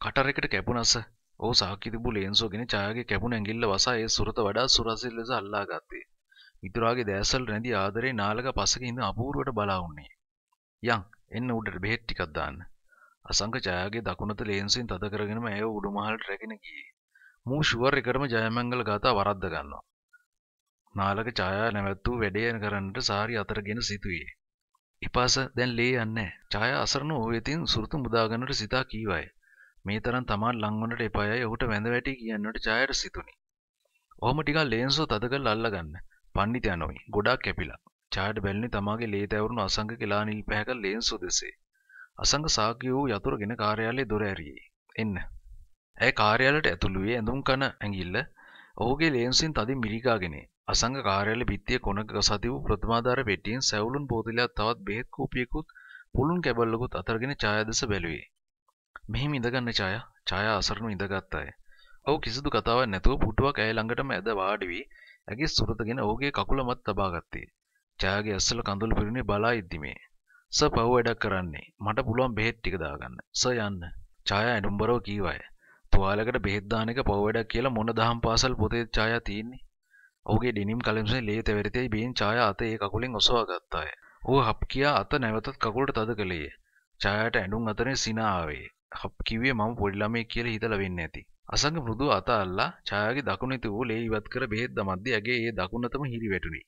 Cutter එකට කැපුණස ඔහු සාක්කි තිබූ ලේන්සෝගෙන ඡායාගේ කැපුණ ඇඟිල්ල වසා ඒ සුරත වඩා සුරසිල් ලෙස අල්ලා ගත්තේ. මිතුරාගේ දැසල් රැඳි ආදරේ නාලක පසක ඉඳ අපූර්වට බලා වුණේ. යන් එන්න උඩට බෙහෙත් ටිකක් දාන්න. අසංක ඡායාගේ දකුණත ලේන්සෙන් තද කරගෙනම ඇය උඩුමහලට රැගෙන ගියේ. මූ ෂුවර් එකටම ජයමංගල ගාථා වරද්ද ගන්නවා. නාලක ඡායා නැවැත්වූ වැඩේ කරන්නට සාරි අතරගෙන සිටුවේ. ඉපාස දැන් ලේ යන්නේ. ඡායා අසරණ වූ වෙතින් සුරුතු මුදා ගන්නට සිතා කීවයි. මේ තරම් Taman ලංවන්නට එපායයි ඔහුට වැඳ වැටි කියන්නට ඡායාට සිතුනි. ඔහොම ටිකක් ලේන්සෝ තද කරලා අල්ලගන්න. පණ්ඩිතයා නොයි. ගොඩාක් කැපිලා. ඡායාට බැලුනේ තමාගේ ලේ තැවරුණු අසංග කියලා නිල් පැහැක ලේන්සෝ දෙසේ. අසංග සාක්‍ය වූ යතුරුගෙන කාර්යාලයේ දොර ඇරියේ. එන්න. ඇය කාර්යාලයට ඇතුළු වී ඇඳුම් කන ඇඟිල්ල ඔහුගේ ලේන්සින් තදින් මිරිකාගෙන අසංග කාර්යාලය බිත්තිය කොනක ගසති වූ ප්‍රතිමාධාර පෙට්ටියෙන් සැවුලුන් බෝතලයක් තවත් බෙහෙත් කෝපියකුත් පුළුන් කැබල්ලකුත් අතරගෙන ඡායා දෙස බැලුවේ. මෙහෙම ඉඳගන්න ඡායා. ඡායා අසරණව ඉඳගත්තාය. ඔහු කිසිදු කතාවක් නැතුව පුටුවක් ඇය ළඟටම ඇද වාඩි වී ඇගේ සුරතගෙන ඔහුගේ කකුල මත තබා ගත්තේ. ඡායාගේ ඇස්වල කඳුළු පිරුණේ බලා ඉද්දිමේ. සර් පව් වැඩක් කරන්නේ. මට පුළුවන් බෙහෙත් ටික දාගන්න. සර් යන්න. ඡායා ඇඬුම්බරව කීවාය. තුවාලකට බෙහෙත් දාන එක පව් වැඩක් කියලා මොන දහම් පාසල් පොතේ ඡායා තියෙන්නේ. ඔහුගේ ඩෙනිම් කලින්සේ ලේ තෙවරිතයි බීන් ඡායා අත ඒ කකුලෙන් ඔසවා ගත්තාය. ඔහු හප් කියා අත නැවතත් කකුලට තද කළේය. ඡායාට ඇඬුම් අතරින් සිනා ආවේ. හප් කිව්වේ මම පොඩි ළමයෙක් කියලා හිතලා වෙන්නේ නැති. අසංග මෘදු අත අල්ලා ඡායාගේ දකුණේ තිබූ ලේ ඉවත් කර බෙහෙත් දමද්දී ඇගේ ඒ දකුණතම හිරි වැටුණි.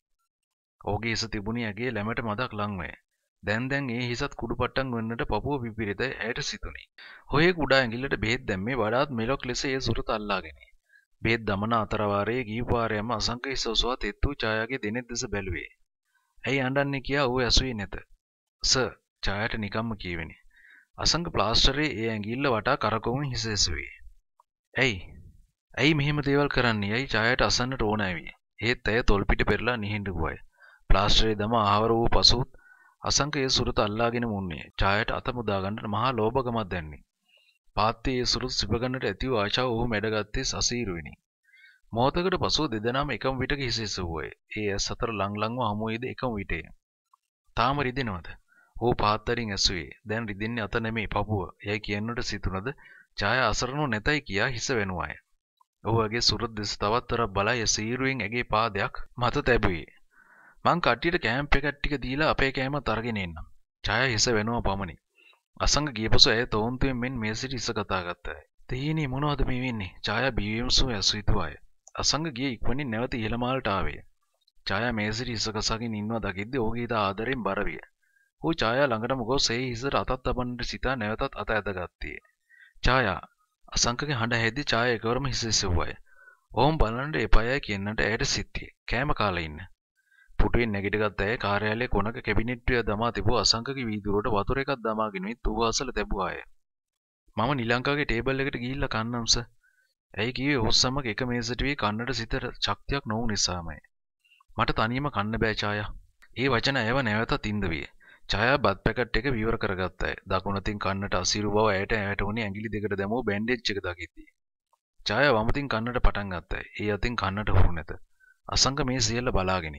ඔහුගේ හිස තිබුණේ ඇගේ ලැමට මදක් ලංවැ. දැන් දැන් ඒ හිසත් කුඩු පට්ටම් වෙන්නට පපුව පිපිරිත ඇයට සිතුනි. හොයේ කුඩා ඇඟිල්ලට බෙහෙත් දැම්මේ වඩාත් මෙලොක් ලෙස ඒ සුරත අල්ලාගෙන. බෙහෙත් දමන අතරවාරයේ ගීපාරයම අසංක හිස ඔසවා තෙත්තු ඡායාගේ දෙනෙත් දෙස බැලුවේ. ඇයි අඬන්නේ කියා ඌ ඇසුවේ නැත. සර් ඡායාට නිකම්ම කියවෙනි. අසංක ප්ලාස්ටරේ ඒ ඇඟිල්ල වටා කරකවමින් හිස ඇසුවේ. ඇයි? ඇයි මෙහෙම දේවල් කරන්නේ? ඇයි ඡායාට අසන්නට ඕන ඇවිය. ඒත් ඇය තොල් පිට පෙරලා නිහිඬුවයි. ප්ලාස්ටරේ දම ආහාර වූ පසුත් අසංක ඒ සුරත අල්ලාගෙන මුන්නේ. ඡායාට අත මුදා ගන්නට මහා ලෝභකමක් දැන්නේ. පාත්තේ ඒ සුරත සිප ගන්නට ඇති වූ ආශාව ඔහු මැඩගත්තේ සසීරුවෙනි. මොහොතකට පසුව දෙදෙනාම එකම විටක හිස එසවුවයි. ඒ ඇස් අතර ලං ලංව හමු වේද එකම විටය. තාම රිදෙනවද? ඔහු පාත්තරින් ඇසුවේ. දැන් රිදෙන්නේ අත නෙමේ පපුව. එයයි කියන්නට සිතුනද ඡායා අසරණව නැතයි කියා හිස වෙනුවාය. ඔහු ඇගේ සුරත් දෙස තවත් තරක් බලා ඒ සීරුවෙන් ඇගේ පාදයක් මත තැබුවේ. මං කට්ටියට කෑම්ප් එකක් ටික දීලා අපේ කෑමත් අරගෙන එන්නම්. ඡායා හිස වෙනුව පමණි. අසංග ගියපසු ඇය තෝන්තුවෙන් මෙන් මේ සිට හිස කතා ගත්තා. තේිනේ මොනවද මේ වෙන්නේ? ඡායා බීවීමසු ඇසු හිතුවාය. අසංග ගිය ඉක්මනින් නැවත ඉහළ මාලට ආවේ. ඡායා මේ සිට හිස කසාගෙන ඉන්නවා දකිද්දී ඔහුගේ හිත ආදරෙන් බර විය. ඔහු ඡායා ළඟටම ගොස් ඒ හිසට අතක් තබන්නට සිතා නැවතත් අත ඇදගත්තේ. ඡායා අසංකගේ හඬ ඇහෙද්දී ඡායා එකවරම හිස එසවුවාය. ඔවුන් බලන්නට එපායයි කියන්නට ඇයට සිත්තියේ. කෑම කාලා ඉන්න. පුටුවෙන් නැගිටගත් ඇය කාර්යාලයේ කොනක කැබිනට්ටුව දමා තිබූ අසංකගේ වීදුරුවට වතුර එකක් දමාගෙන ඌ අසල තැබුවාය. මම නිලංකාගේ ටේබල් එකට ගිහිල්ලා කන්නම්ස. ඇයි කිව්වේ ඔහු සමග එක මේසට වී කන්නට සිතට ශක්තියක් නොවු නිසාමයි. මට තනියම කන්න බෑ ඡායා. ඒ වචන ඇයව නැවතත් ඉන්දවිය. ඡායා බත් පැකට් එක විවර කරගත්තා. දකුණතින් කන්නට අසීරු බව ඇයට ඇයට උනේ ඇඟිලි දෙකට දැමූ බැන්ඩේජ් එක දකිද්දී. ඡායා වමතින් කන්නට පටන් ගත්තා. ඒ අතින් කන්නට හුරු නැත. අසංක මේ සියල්ල බලාගෙන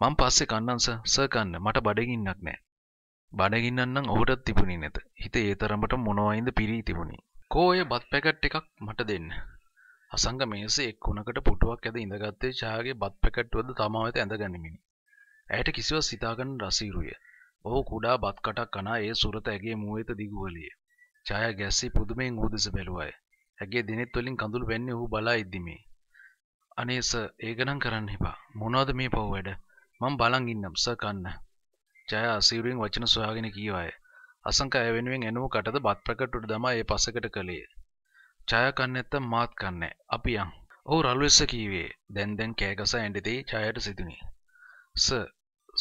මං පස්සේ කන්නම් සර් සර් කන්න මට බඩගින්නක් නෑ. බඩගින්නක් නම් ඔහුටත් තිබුණේ නැත. හිත ඒ තරමට මොනවයින්ද පිරී තිබුණේ. කෝ ඔය බත් පැකට් එකක් මට දෙන්න. අසංග මේසේ එක් කුණකට පුටුවක් ඇද ඉඳගත්තේ ඡායාගේ බත් පැකට් වද තමා වෙත ඇඳගනිමිනි. ඇයට කිසිවක් සිතාගන්න රසීරුය. ඔහු කුඩා බත් කටක් කනා ඒ සුරත ඇගේ මුව වෙත දිගුවලිය. ඡායා ගැස්සී පුදුමයෙන් ඌ දෙස බැලුවාය. ඇගේ දිනෙත් වලින් කඳුළු වැන්නේ ඔහු බලා ඉද්දිමේ. අනේ සර් ඒක නම් කරන්න එපා. මොනවද මේ පව් වැඩ? මම බලන් ඉන්නම් සර් කන්න. ඡායා අසීරුවෙන් වචන සොයාගෙන කීවාය. අසංක අය වෙනුවෙන් එනෝ කටද බත් ප්‍රකට්ටුට දමා ඒ පසකට කළේ. ඡායා කන්නේ නැත්තම් මාත් කන්නේ. අපි යන්. ඔහු රල්වෙස්ස කීවේ. දැන් දැන් කෑගස ඇඬෙතේ ඡායාට සිතුනේ. සර්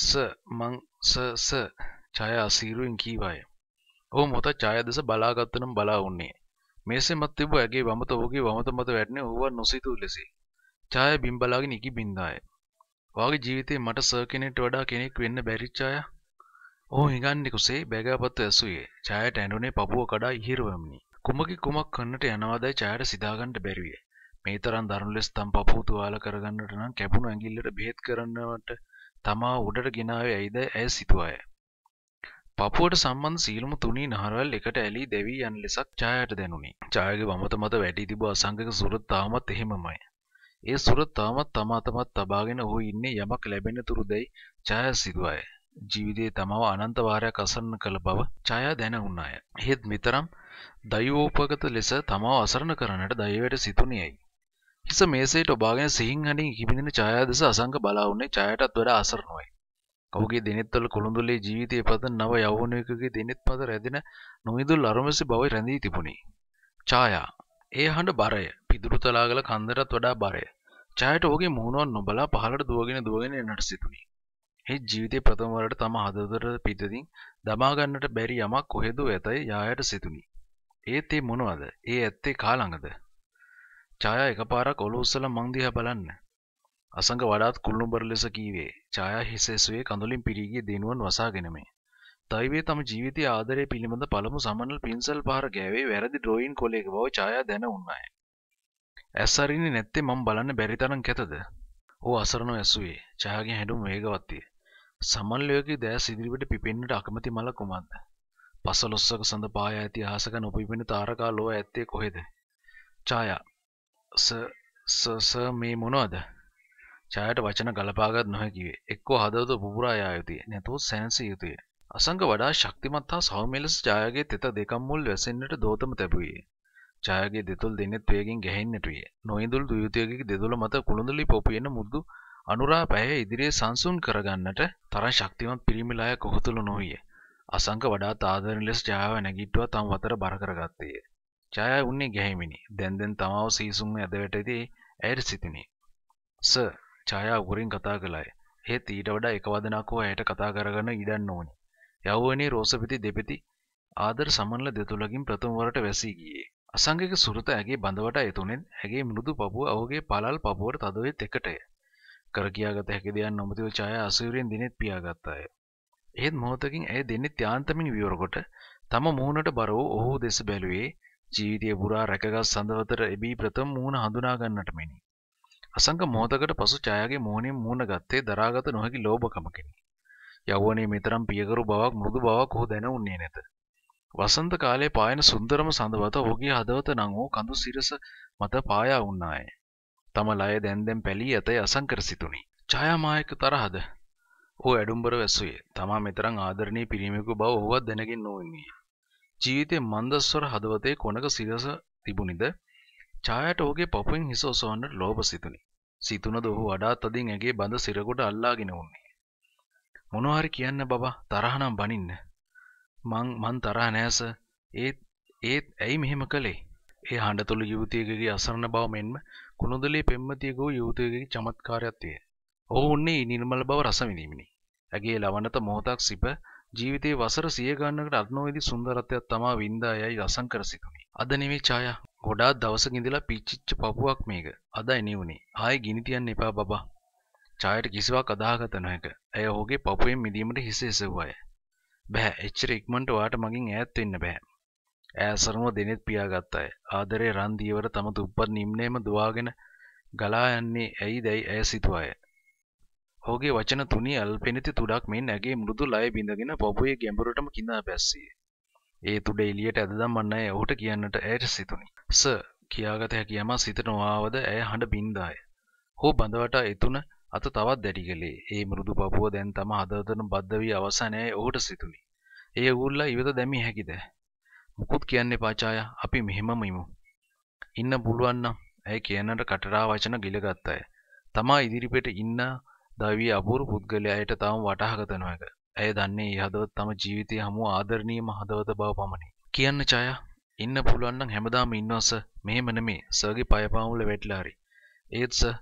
සර් මං සර් සර් ඡායා අසීරුවෙන් කීවාය. ඔහු මොත ඡායා දෙස බලාගත්තනම් බලා වුණේ. මේසේ මත තිබූ ඇගේ වමත ඔහුගේ වමත මත වැටෙන ඌව නොසිතූ ලෙසයි. ඡායා බිම් බලාගෙන ඉකි බින්දාය. වාගේ ජීවිතේ මට සර් කෙනෙක්ට වඩා කෙනෙක් වෙන්න බැරි ඡායා. ඔහු හිඟන්නේ කුසේ බැගාපත්තු ඇසුවේ. ඡායාට ඇඬුනේ පපුව කඩා ඉහිරවමිනි. කුමකි කුමක් කන්නට යනවාදයි ඡායාට සිතාගන්න බැරි විය. මේ තරම් දරුණු ලෙස තම පපුව තුවාල කරගන්නට නම් කැපුණු ඇඟිල්ලට බෙහෙත් කරන්නවට තමා උඩට ගෙනාවේ ඇයිද ඇය සිතුවාය. පපුවට සම්බන්ධ සීලුම තුනී නහරවල් එකට ඇලී දෙවී යන ලෙසක් ඡායාට දැනුනි. ඡායාගේ වමත මත වැටී තිබූ අසංගක සුරත් තාමත් එහෙමමයි. ඒ සුරත් තාමත් තම අතමත් තබාගෙන ඔහු ඉන්නේ යමක් ලැබෙන තුරු දැයි ඡායා සිතුවය. ජීවිතයේ තමව අනන්ත වාරයක් අසරණ කළ බව ඡායා දැන උන්නාය. එහෙත් මෙතරම් දයෝපගත ලෙස තමව අසරණ කරන්නට දෛවයට සිතුනේයි. හිස මේසයට ඔබාගෙන සිහින් හඬින් කිපිනෙන ඡායා දෙස අසංක බලා උන්නේ ඡායාටත් වඩා අසරණවයි. ඔහුගේ දෙනෙත්වල කොළුඳුලේ ජීවිතයේ පතන නව යෞවනයෙකුගේ දෙනෙත් මත රැඳෙන නොමිදුල් අරුමැසි බවයි රැඳී තිබුණි. ඡායා ඒ හඬ බරය පිදුරු තලාගල කන්දරත් වඩා බරය. ඡායාට ඔහුගේ මුහුණවත් නොබලා පහළට දුවගෙන දුවගෙන එන්නට සිතුනි. ඒ ජීවිතේ ප්‍රථම වරට තම හදවතට පිටතින් දමා ගන්නට බැරි යමක් කොහෙදෝ ඇතයි යායට සිතුනි. ඒත් ඒ මොනවද? ඒ ඇත්තේ කා ළඟද? ඡායා එකපාරක් ඔලුව උස්සලා මං දිහා බලන්න. අසංග වඩාත් කුළුඹර ලෙස කීවේ. ඡායා හිස ඇසුවේ කඳුලින් පිරී ගිය දිනුවන් වසාගෙනම. දෛවයේ තම ජීවිතයේ ආදරය පිළිබඳ පළමු සමනල් පින්සල් පහර ගෑවේ වැරදි ඩ්‍රොයින් කොලයක බව ඡායා දැන උන්නාය. ඇස් අරින්නේ නැත්තේ මම බලන්න බැරි තරම් කැතද? ਉਹ අසරණව ඇසුවේ. ඡායාගේ හැඬුම් වේගවත් විය. සමන්ලයෝගේ දෑස් ඉදිරිපිට පිපෙන්නට අකමැති මල කුමක්ද? පසළොස්වක සඳ පාය ඇති අහසක නොපිපෙන තාරකා ලොව ඇත්තේ කොහෙද? ඡායා ස ස ස මේ මොනවද? ඡායාට වචන ගලපාගත් නොහැකිවේ. එක්කෝ හදවත පුපුරා යා යුතුය. නැතොත් සැනසිය යුතුය. අසංග වඩා ශක්තිමත් හා සෞම්‍ය ලෙස ඡායාගේ තෙත දෙකම් මුල් වැසෙන්නට දෝතම තැබුවේ. ඡායාගේ දෙතුල් දෙනෙත් වේගෙන් ගැහෙන්නට විය. නොඉඳුල් දුයුතියගේ දෙතුල මත කුළුඳුලි පොපියෙන මුද්දු අනුරා පැය ඉදිරියේ සංසුන් කරගන්නට තරම් ශක්තිමත් පිරිමිලාය කොහොතුළු නොවිය. අසංක වඩාත් ආදරණ ලෙස ඡායාව නැගිට්ටුවා තම වතර බර කරගත්තේය. ඡායාව උන්නේ ගැහිමිනි. දැන් දැන් තමාව සීසුම් ඇද වැටෙදී ඇයට සිතිනි. සර් ඡායා උගරින් කතා කළාය. ඒත් ඊට වඩා එක වදනක් හෝ ඇයට කතා කරගන්න ඉඩන්න ඕනි. යෞවනයේ රෝසපිති දෙපෙති ආදර සමනල දෙතුලකින් ප්‍රථම වරට වැසී ගියේ. අසංගික සුරත ඇගේ බඳවට එතුනෙන් ඇගේ මෘදු පපුව ඔහුගේ පළල් පපුවට තදවෙත් එකටය. කර කියාගත හැකි දෙයක් නොමැතිව ඡායා අසීරුවෙන් දිනෙත් පියාගත්තාය. එහෙත් මොහොතකින් ඇය දෙනෙත් යාන්තමින් විවරකොට තම මුහුණට බර වූ ඔහු දෙස බැලුවේ ජීවිතය පුරා රැකගත් සඳවතර එබී ප්‍රථම මුහුණ හඳුනා ගන්නට මෙනි. අසංක මොහොතකට පසු ඡායාගේ මුහුණින් මුහුණ ගත්තේ දරාගත නොහැකි ලෝභකමකිනි. යෞවනයේ මෙතරම් පියකරු බවක් මෘදු බවක් ඔහු දැන උන්නේ නැත. වසන්ත කාලයේ පායන සුන්දරම සඳවත ඔහුගේ හදවත නං වූ කඳු සිරස මත පායා උන්නාය. තම ලය දැන් දැන් පැලී ඇතයි අසංකර සිතුනි. ඡායාමායක තරහද? ඔහු ඇඩුම්බර වැස්සුවේ. තමා මෙතරම් ආදරණීය පිරිමියෙකු බව ඔහුවත් දැනගෙන නොඉන්නේ. ජීවිතේ මන්දස්වර හදවතේ කොනක සිරස තිබුණිද? ඡායාට ඔහුගේ පපුවෙන් හිස ඔසවන්නට ලෝභ සිතුනි. සිතුනද ඔහු වඩාත් අදින් ඇගේ බඳ සිරකොට අල්ලාගෙන උන්නේ. මොනවා හරි කියන්න බබා තරහ නම් බනින්න. මං මං තරහ නෑස. ඒත් ඒත් ඇයි මෙහෙම කළේ? ඒ හඬ තුළු යුවතියකගේ අසරණ බව මෙන්ම කුණුදලේ පෙම්මතියක වූ යුවතියකගේ චමත්කාරයත්වය. ඔහු උන්නේ නිර්මල බව රස විඳීමිනි. ඇගේ ලවනත මොහොතක් සිප ජීවිතයේ වසර සිය ගණනකට අත්නොවේදී සුන්දරත්වයක් තමා වින්දා යයි අසංකර සිතුනි. අද නෙමෙයි ඡායා. ගොඩාක් දවසක ඉඳලා පිච්චිච්ච පපුවක් මේක. අදයි නිවුනේ. ආයේ ගිනි තියන්න එපා බබා. ඡායට කිසිවක් අදාහගත නොහැක. ඇය ඔහුගේ පපුවෙන් මිදීමට හිස එසවුවාය. බෑ එච්චර ඉක්මනට ඔයාට මගින් ඈත් වෙන්න බෑ. ඈ සරම දෙනෙත් පියාගත්තාය. ආදරේ රන් දියවර තම දුප්පත් නිම්නේම දුවාගෙන ගලා යන්නේ ඇයිදැයි ඇය සිතුවාය. ඔහුගේ වචන තුනී අල්පෙනිති තුඩක් මෙන් ඇගේ මෘදු ලය බිඳගෙන පපුවේ ගැඹුරටම කිඳා බැස්සිය. ඒ තුඩ එළියට ඇද දමන්න ඇය ඔහුට කියන්නට ඇයට සිතුනි. "සර්" කියාගත හැකි යමක් සිතට නොආවද ඇය හඬ බින්දාය. ඔහු බඳවට එතුන අත තවත් දැඩි කළේ. ඒ මෘදු පපුව දැන් තම හදවතට බද්ධ වී අවසානයේ ඔහුට සිතුනි. එය ඌල්ලා ඉවත දැමිය හැකිද? මුකුත් කියන්න එපා ඡායා. අපි මෙහෙමම ඉමු. ඉන්න පුළුවන් නම් ඇය කියන්නට කටරා වචන ගිලගත්තාය. තමා ඉදිරිපිට ඉන්න දවිය අපූර්ව පුද්ගලයාට තවම වටහාගත නොහැක. ඇය දන්නේ ඒ හදවත තම ජීවිතයේ හමු ආදරණීයම හදවත බව පමණි. කියන්න ඡායා. ඉන්න පුළුවන් නම් හැමදාම ඉන්නවස. මෙහෙම නෙමේ. සර්ගේ පය පාමුල වැටලා හරි. ඒත් සර්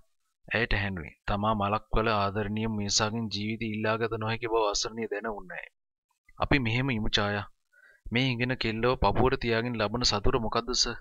ඇයට හැඬුවේ. තමා මලක් වල ආදරණීය මිනිසාගෙන් ජීවිතය ඉල්ලාගත නොහැකි බව අසරණිය දැන උන්නෑ. අපි මෙහෙම ඉමු ඡායා. මේ ඉගෙන කෙල්ලව පපුවට තියාගෙන ලබන සතුට මොකද්ද සර්?